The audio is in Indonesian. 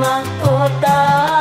mahkota